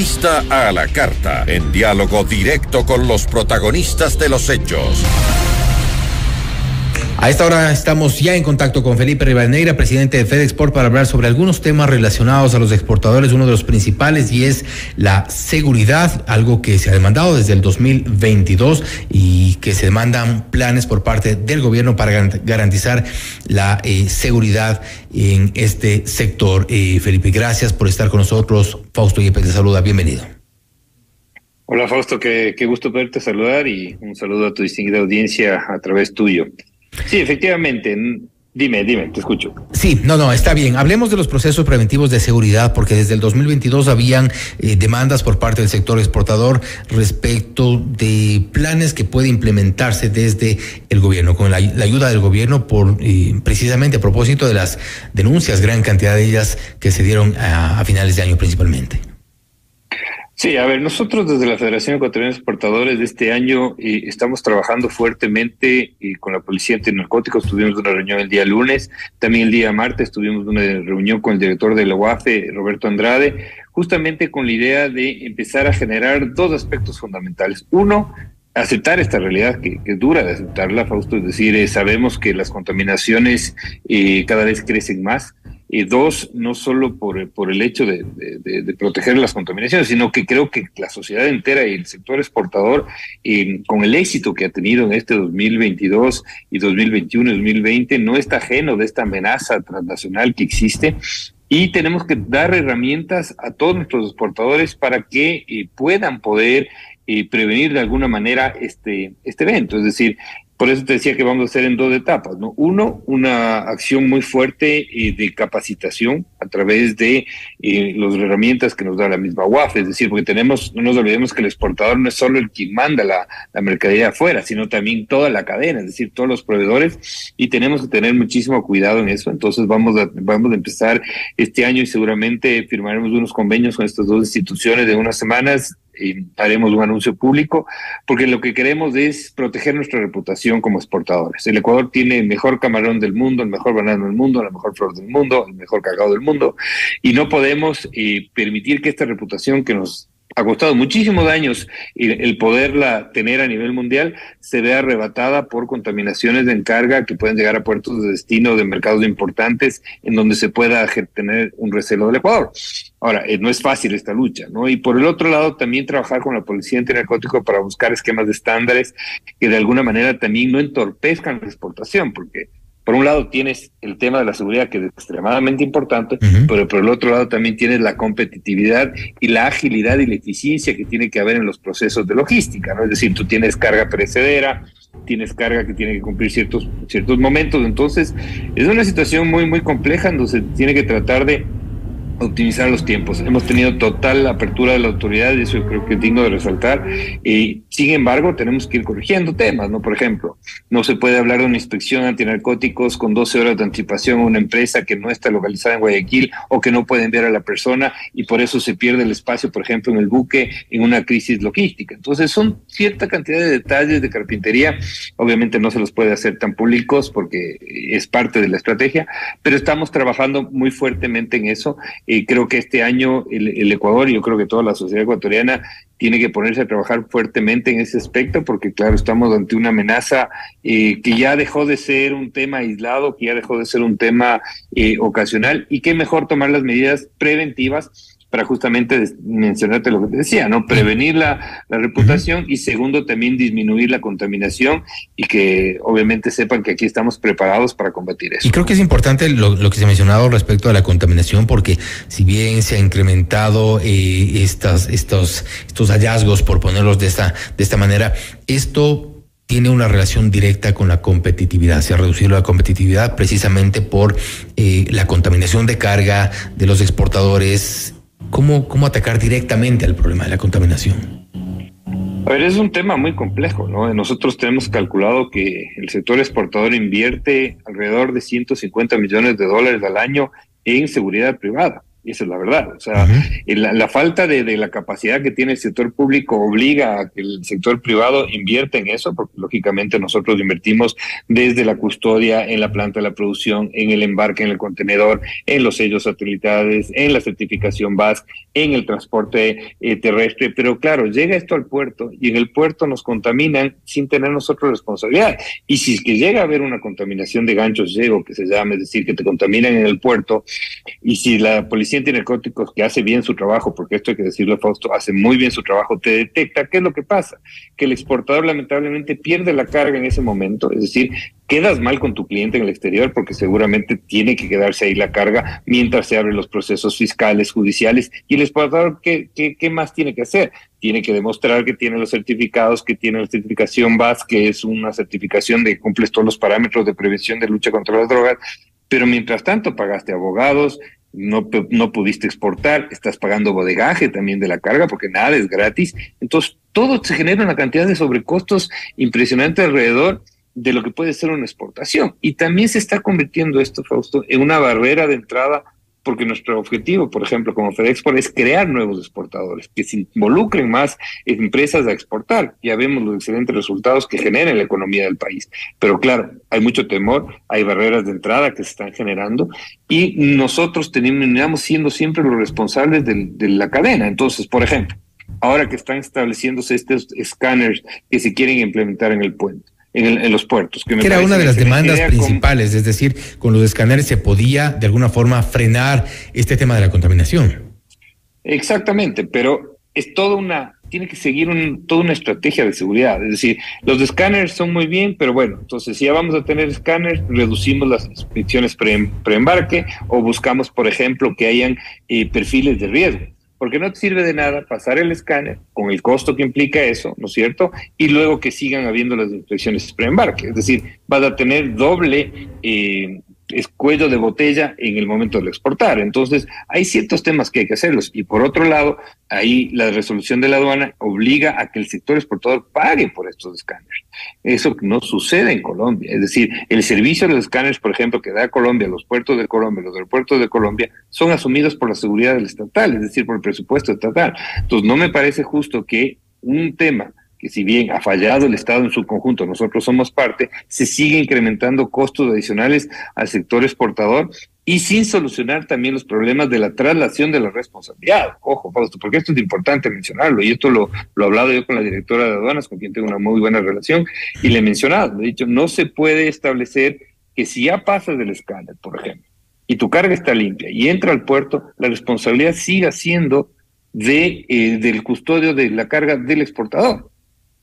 Vista a la carta, en diálogo directo con los protagonistas de los hechos. A esta hora estamos ya en contacto con Felipe Rivadeneira, presidente de FedExport, para hablar sobre algunos temas relacionados a los exportadores, uno de los principales y es la seguridad, algo que se ha demandado desde el 2022 y que se demandan planes por parte del gobierno para garantizar la eh, seguridad en este sector. Eh, Felipe, gracias por estar con nosotros. Fausto Yepes te saluda, bienvenido. Hola Fausto, qué, qué gusto poderte saludar y un saludo a tu distinguida audiencia a través tuyo. Sí, efectivamente. Dime, dime, te escucho. Sí, no, no, está bien. Hablemos de los procesos preventivos de seguridad, porque desde el 2022 habían eh, demandas por parte del sector exportador respecto de planes que puede implementarse desde el gobierno, con la, ayuda del gobierno, por eh, precisamente a propósito de las denuncias, gran cantidad de ellas que se dieron a finales de año principalmente. Sí, a ver, nosotros desde la Federación Ecuatoriana de Exportadores de este año eh, estamos trabajando fuertemente y con la Policía Antinarcóticos. Tuvimos una reunión el día lunes, también el día martes tuvimos una reunión con el director de la UAFE, Roberto Andrade, justamente con la idea de empezar a generar dos aspectos fundamentales. Uno, aceptar esta realidad que, es dura de aceptarla, Fausto, es decir, eh, sabemos que las contaminaciones eh, cada vez crecen más y dos, no solo por, por el hecho de, proteger las contaminaciones, sino que creo que la sociedad entera y el sector exportador, eh, con el éxito que ha tenido en este 2022 y 2021 y 2020, no está ajeno de esta amenaza transnacional que existe y tenemos que dar herramientas a todos nuestros exportadores para que eh, puedan poder eh, prevenir de alguna manera este, este evento. Es decir, por eso te decía que vamos a hacer en dos etapas, ¿no? Uno, una acción muy fuerte eh, de capacitación a través de eh, las herramientas que nos da la misma UAF, es decir, porque tenemos, no nos olvidemos que el exportador no es solo el que manda la, la mercadería afuera, sino también toda la cadena, es decir, todos los proveedores, y tenemos que tener muchísimo cuidado en eso. Entonces vamos a, vamos a empezar este año y seguramente firmaremos unos convenios con estas dos instituciones de unas semanas y haremos un anuncio público, porque lo que queremos es proteger nuestra reputación como exportadores. El Ecuador tiene el mejor camarón del mundo, el mejor banano del mundo, la mejor flor del mundo, el mejor cacao del mundo, y no podemos eh, permitir que esta reputación que nos ha costado muchísimos años el poderla tener a nivel mundial se vea arrebatada por contaminaciones de encarga que pueden llegar a puertos de destino de mercados importantes en donde se pueda tener un recelo del Ecuador. Ahora, eh, no es fácil esta lucha, ¿no? Y por el otro lado, también trabajar con la Policía Antinarcótico para buscar esquemas de estándares que de alguna manera también no entorpezcan la exportación, porque por un lado tienes el tema de la seguridad que es extremadamente importante, pero por el otro lado también tienes la competitividad y la agilidad y la eficiencia que tiene que haber en los procesos de logística, ¿no? Es decir, tú tienes carga perecedera, tienes carga que tiene que cumplir ciertos, ciertos momentos, entonces es una situación muy, muy compleja donde se tiene que tratar de optimizar los tiempos. Hemos tenido total apertura de la autoridad y eso creo que es digno de resaltar. Y sin embargo, tenemos que ir corrigiendo temas, ¿no? Por ejemplo, no se puede hablar de una inspección antinarcóticos con 12 horas de anticipación a una empresa que no está localizada en Guayaquil o que no puede enviar a la persona y por eso se pierde el espacio, por ejemplo, en el buque en una crisis logística. Entonces, son cierta cantidad de detalles de carpintería. Obviamente no se los puede hacer tan públicos porque es parte de la estrategia, pero estamos trabajando muy fuertemente en eso y creo que este año el, Ecuador, y yo creo que toda la sociedad ecuatoriana tiene que ponerse a trabajar fuertemente en ese aspecto, porque claro, estamos ante una amenaza eh, que ya dejó de ser un tema aislado, que ya dejó de ser un tema eh, ocasional, y qué mejor tomar las medidas preventivas para justamente mencionarte lo que te decía, ¿no? Prevenir la, la, reputación y segundo, también disminuir la contaminación y que obviamente sepan que aquí estamos preparados para combatir eso. Y creo que es importante lo, lo que se ha mencionado respecto a la contaminación, porque si bien se ha incrementado eh, estas, estos, estos hallazgos, por ponerlos de esta, de esta manera, esto tiene una relación directa con la competitividad. Se ha reducido la competitividad precisamente por eh, la contaminación de carga de los exportadores ¿Cómo, cómo atacar directamente al problema de la contaminación? A ver, es un tema muy complejo, ¿no? Nosotros tenemos calculado que el sector exportador invierte alrededor de 150 millones de dólares al año en seguridad privada. Esa es la verdad. O sea, la, falta de, la capacidad que tiene el sector público obliga a que el sector privado invierta en eso, porque lógicamente nosotros invertimos desde la custodia, en la planta de la producción, en el embarque en el contenedor, en los sellos satelitales, en la certificación BAS, en el transporte eh, terrestre. Pero claro, llega esto al puerto y en el puerto nos contaminan sin tener nosotros responsabilidad. Y si es que llega a haber una contaminación de ganchos llego, que se llama, es decir, que te contaminan en el puerto, y si la policía antinarcóticos que hace bien su trabajo, porque esto hay que decirlo, Fausto, hace muy bien su trabajo, te detecta, ¿qué es lo que pasa? Que el exportador lamentablemente pierde la carga en ese momento, es decir, quedas mal con tu cliente en el exterior porque seguramente tiene que quedarse ahí la carga mientras se abren los procesos fiscales, judiciales, y el exportador, ¿qué, qué, qué más tiene que hacer? Tiene que demostrar que tiene los certificados, que tiene la certificación BAS, que es una certificación de que cumples todos los parámetros de prevención de lucha contra las drogas, pero mientras tanto pagaste abogados, no, no pudiste exportar, estás pagando bodegaje también de la carga porque nada es gratis. Entonces, todo se genera una cantidad de sobrecostos impresionante alrededor de lo que puede ser una exportación. Y también se está convirtiendo esto, Fausto, en una barrera de entrada porque nuestro objetivo, por ejemplo, como FedExport, es crear nuevos exportadores, que se involucren más empresas a exportar. Ya vemos los excelentes resultados que genera en la economía del país. Pero claro, hay mucho temor, hay barreras de entrada que se están generando y nosotros terminamos siendo siempre los responsables de, de la cadena. Entonces, por ejemplo, ahora que están estableciéndose estos escáneres que se quieren implementar en el puente en, los puertos. Que, era una de las demandas principales, es decir, con los escáneres se podía de alguna forma frenar este tema de la contaminación. Exactamente, pero es toda una, tiene que seguir un, toda una estrategia de seguridad. Es decir, los escáneres son muy bien, pero bueno, entonces si ya vamos a tener escáneres, reducimos las inspecciones preembarque o buscamos, por ejemplo, que hayan eh, perfiles de riesgo porque no te sirve de nada pasar el escáner con el costo que implica eso, ¿no es cierto? Y luego que sigan habiendo las inspecciones preembarque. Es decir, vas a tener doble eh, cuello de botella en el momento de exportar. Entonces, hay ciertos temas que hay que hacerlos. Y por otro lado, ahí la resolución de la aduana obliga a que el sector exportador pague por estos escáneres. Eso no sucede en Colombia. Es decir, el servicio de los escáneres, por ejemplo, que da Colombia, los puertos de Colombia, los aeropuertos de Colombia, son asumidos por la seguridad del estatal, es decir, por el presupuesto estatal. Entonces, no me parece justo que un tema que si bien ha fallado el Estado en su conjunto, nosotros somos parte, se sigue incrementando costos adicionales al sector exportador y sin solucionar también los problemas de la traslación de la responsabilidad. Ojo, Fausto, porque esto es importante mencionarlo, y esto lo, lo he hablado yo con la directora de aduanas, con quien tengo una muy buena relación, y le he mencionado, he dicho, no se puede establecer que si ya pasas del escáner, por ejemplo, y tu carga está limpia y entra al puerto, la responsabilidad siga siendo de, eh, del custodio de la carga del exportador.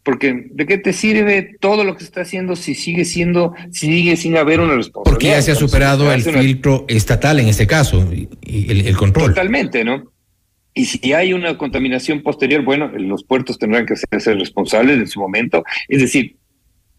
Porque ¿de qué te sirve todo lo que se está haciendo si sigue siendo, si sigue sin haber una respuesta? Porque ya se ha superado el filtro estatal en este caso, y el, control. Totalmente, ¿no? Y si hay una contaminación posterior, bueno, los puertos tendrán que ser responsables en su momento. Es decir,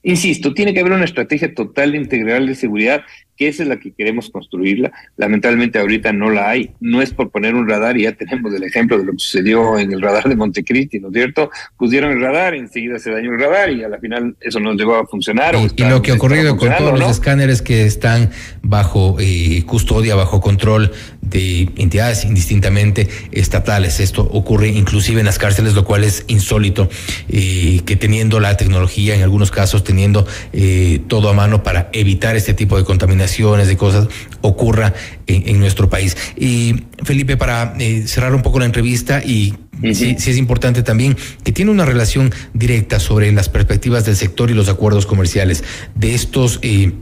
insisto, tiene que haber una estrategia total integral de seguridad que esa es la que queremos construirla. Lamentablemente ahorita no la hay. No es por poner un radar y ya tenemos el ejemplo de lo que sucedió en el radar de Montecristi, ¿no es cierto? Pusieron el radar, enseguida se dañó el radar y a la final eso no llegó a funcionar. Y, lo que ha ocurrido con todos los escáneres que están bajo eh, custodia, bajo control de entidades indistintamente estatales. Esto ocurre inclusive en las cárceles, lo cual es insólito, eh, que teniendo la tecnología, en algunos casos teniendo eh, todo a mano para evitar este tipo de contaminación de cosas ocurra en, nuestro país. Y Felipe, para eh, cerrar un poco la entrevista y sí, es importante también que tiene una relación directa sobre las perspectivas del sector y los acuerdos comerciales. De estos eh,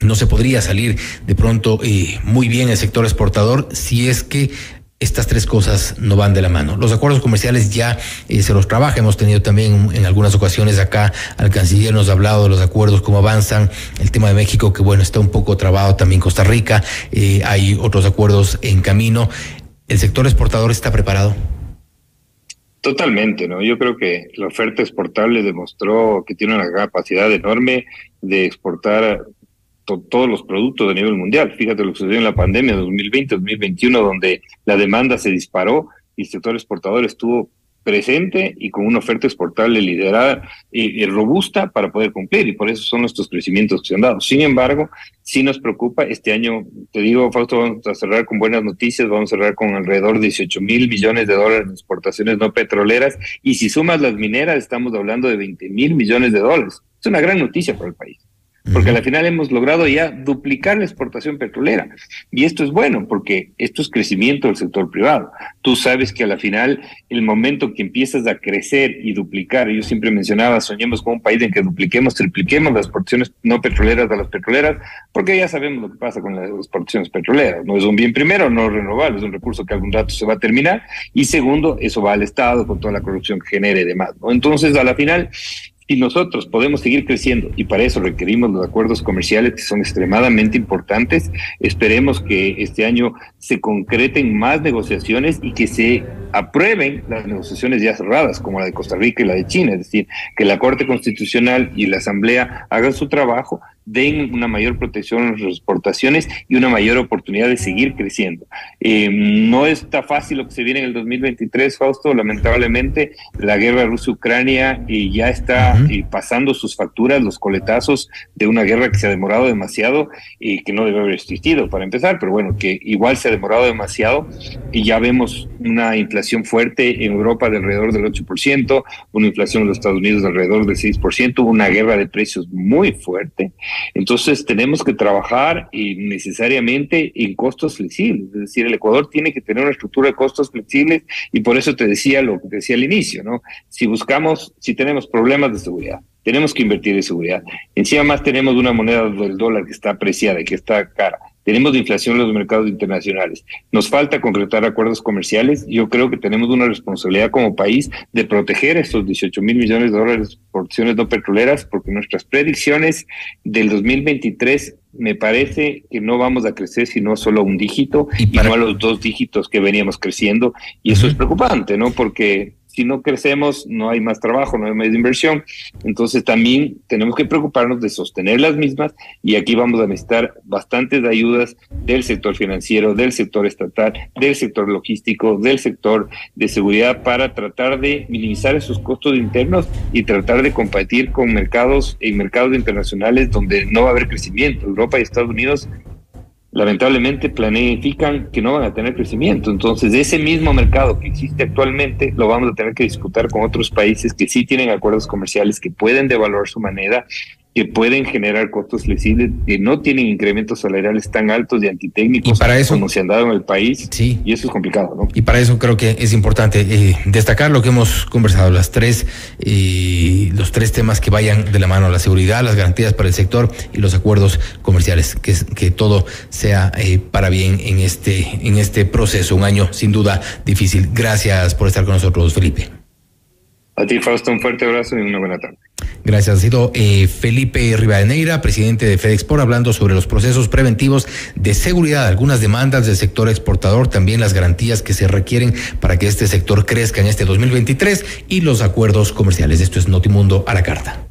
no se podría salir de pronto eh, muy bien el sector exportador si es que estas tres cosas no van de la mano. Los acuerdos comerciales ya eh, se los trabaja. Hemos tenido también en algunas ocasiones acá al canciller nos ha hablado de los acuerdos, cómo avanzan. El tema de México, que bueno, está un poco trabado también Costa Rica. Eh, hay otros acuerdos en camino. ¿El sector exportador está preparado? Totalmente, ¿no? Yo creo que la oferta exportable demostró que tiene una capacidad enorme de exportar todos los productos a nivel mundial. Fíjate lo que sucedió en la pandemia de 2020-2021, donde la demanda se disparó y el sector exportador estuvo presente y con una oferta exportable liderada y, robusta para poder cumplir y por eso son nuestros crecimientos que se han dado. Sin embargo, sí nos preocupa este año, te digo, Fausto, vamos a cerrar con buenas noticias, vamos a cerrar con alrededor de 18 mil millones de dólares en exportaciones no petroleras y si sumas las mineras estamos hablando de 20 mil millones de dólares. Es una gran noticia para el país porque al final hemos logrado ya duplicar la exportación petrolera. Y esto es bueno, porque esto es crecimiento del sector privado. Tú sabes que al final, el momento que empiezas a crecer y duplicar, yo siempre mencionaba, soñemos con un país en que dupliquemos, tripliquemos las exportaciones no petroleras de las petroleras, porque ya sabemos lo que pasa con las exportaciones petroleras. No es un bien primero, no renovable, es un recurso que algún rato se va a terminar. Y segundo, eso va al Estado con toda la corrupción que genere y demás. Entonces, a la final, y nosotros podemos seguir creciendo y para eso requerimos los acuerdos comerciales que son extremadamente importantes. Esperemos que este año se concreten más negociaciones y que se aprueben las negociaciones ya cerradas, como la de Costa Rica y la de China, es decir, que la Corte Constitucional y la Asamblea hagan su trabajo den una mayor protección a las exportaciones y una mayor oportunidad de seguir creciendo. Eh, no está fácil lo que se viene en el 2023, Fausto. Lamentablemente, la guerra Rusia-Ucrania y ya está pasando sus facturas, los coletazos de una guerra que se ha demorado demasiado y que no debe haber existido para empezar, pero bueno, que igual se ha demorado demasiado y ya vemos una inflación fuerte en Europa de alrededor del 8%, una inflación en los Estados Unidos de alrededor del 6%, una guerra de precios muy fuerte. Entonces tenemos que trabajar y necesariamente en costos flexibles, es decir, el Ecuador tiene que tener una estructura de costos flexibles y por eso te decía lo que decía al inicio, ¿no? Si buscamos, si tenemos problemas de seguridad, tenemos que invertir en seguridad. Encima más tenemos una moneda del dólar que está apreciada y que está cara. Tenemos inflación en los mercados internacionales. Nos falta concretar acuerdos comerciales. Yo creo que tenemos una responsabilidad como país de proteger estos 18 mil millones de dólares por acciones no petroleras, porque nuestras predicciones del 2023 me parece que no vamos a crecer sino solo a un dígito y, no a los dos dígitos que veníamos creciendo. Y eso es preocupante, ¿no? Porque si no crecemos, no hay más trabajo, no hay más inversión. Entonces también tenemos que preocuparnos de sostener las mismas y aquí vamos a necesitar bastantes ayudas del sector financiero, del sector estatal, del sector logístico, del sector de seguridad para tratar de minimizar esos costos internos y tratar de competir con mercados en mercados internacionales donde no va a haber crecimiento. Europa y Estados Unidos lamentablemente planifican que no van a tener crecimiento. Entonces, ese mismo mercado que existe actualmente lo vamos a tener que disputar con otros países que sí tienen acuerdos comerciales, que pueden devaluar su moneda que pueden generar costos flexibles, que no tienen incrementos salariales tan altos y antitécnicos para eso, como se han dado en el país. Sí. Y eso es complicado, ¿no? Y para eso creo que es importante eh, destacar lo que hemos conversado, las tres, eh, los tres temas que vayan de la mano, la seguridad, las garantías para el sector y los acuerdos comerciales, que, que todo sea eh, para bien en este, en este proceso, un año sin duda difícil. Gracias por estar con nosotros, Felipe. A ti, Fausto, un fuerte abrazo y una buena tarde. Gracias. Ha sido eh, Felipe Rivadeneira, presidente de FedExport, hablando sobre los procesos preventivos de seguridad, algunas demandas del sector exportador, también las garantías que se requieren para que este sector crezca en este 2023 y los acuerdos comerciales. Esto es Notimundo a la carta.